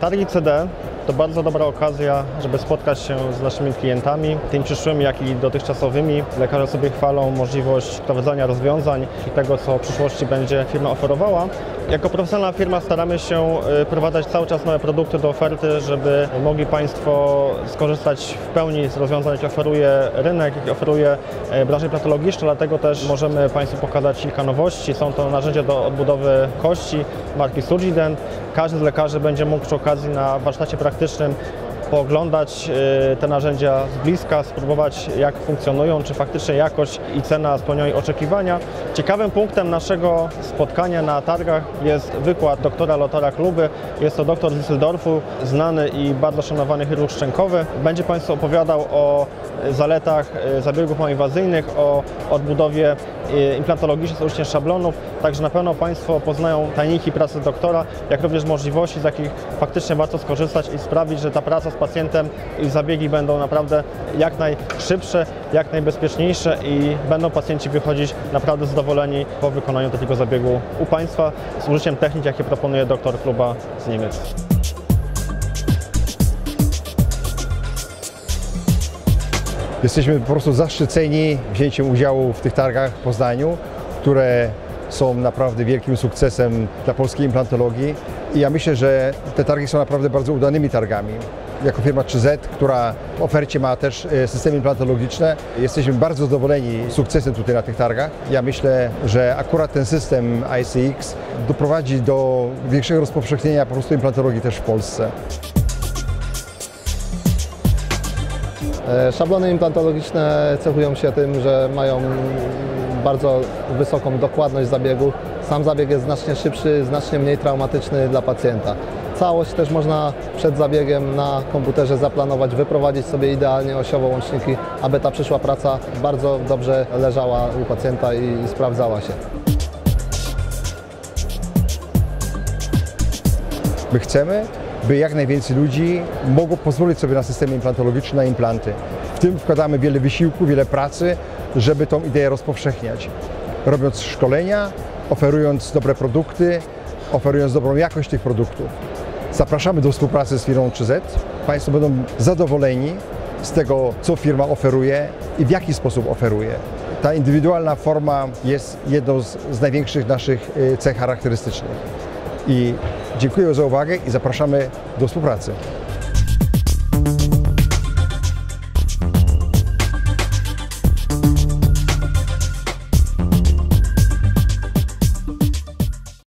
Targi CD to bardzo dobra okazja, żeby spotkać się z naszymi klientami, tymi przyszłymi, jak i dotychczasowymi. Lekarze sobie chwalą możliwość wprowadzania rozwiązań i tego, co w przyszłości będzie firma oferowała. Jako profesjonalna firma staramy się y, wprowadzać cały czas nowe produkty do oferty, żeby mogli Państwo skorzystać w pełni z rozwiązań, jakie oferuje rynek, jakie oferuje y, branża implantologiczna, dlatego też możemy Państwu pokazać kilka nowości. Są to narzędzia do odbudowy kości marki Surgident. Każdy z lekarzy będzie mógł przy okazji na warsztacie praktycznym pooglądać y, te narzędzia z bliska, spróbować jak funkcjonują, czy faktycznie jakość i cena spełniają oczekiwania. Ciekawym punktem naszego spotkania na targach jest wykład doktora Lotora Kluby. Jest to doktor z Düsseldorfu, znany i bardzo szanowany chirurg szczękowy. Będzie Państwu opowiadał o zaletach y, zabiegów małoinwazyjnych, o odbudowie y, implantologicznej z szablonów, także na pewno Państwo poznają tajniki pracy doktora, jak również możliwości, z jakich faktycznie warto skorzystać i sprawić, że ta praca pacjentem i zabiegi będą naprawdę jak najszybsze, jak najbezpieczniejsze i będą pacjenci wychodzić naprawdę zadowoleni po wykonaniu takiego zabiegu u Państwa z użyciem technik, jakie proponuje doktor Kluba z Niemiec. Jesteśmy po prostu zaszczyceni wzięciem udziału w tych targach w Poznaniu, które są naprawdę wielkim sukcesem dla polskiej implantologii i ja myślę, że te targi są naprawdę bardzo udanymi targami. Jako firma 3Z, która w ofercie ma też e, systemy implantologiczne, jesteśmy bardzo zadowoleni sukcesem tutaj na tych targach. Ja myślę, że akurat ten system ICX doprowadzi do większego rozpowszechnienia po prostu implantologii też w Polsce. E, Szablony implantologiczne cechują się tym, że mają bardzo wysoką dokładność zabiegu. Sam zabieg jest znacznie szybszy, znacznie mniej traumatyczny dla pacjenta. Całość też można przed zabiegiem na komputerze zaplanować, wyprowadzić sobie idealnie osiowo łączniki, aby ta przyszła praca bardzo dobrze leżała u pacjenta i, sprawdzała się. My chcemy, by jak najwięcej ludzi mogło pozwolić sobie na systemy implantologiczne, na implanty. W tym wkładamy wiele wysiłku, wiele pracy, żeby tą ideę rozpowszechniać. Robiąc szkolenia, oferując dobre produkty, oferując dobrą jakość tych produktów. Zapraszamy do współpracy z firmą 3Z. Państwo będą zadowoleni z tego, co firma oferuje i w jaki sposób oferuje. Ta indywidualna forma jest jedną z, z największych naszych y, cech charakterystycznych. I dziękuję za uwagę i zapraszamy do współpracy.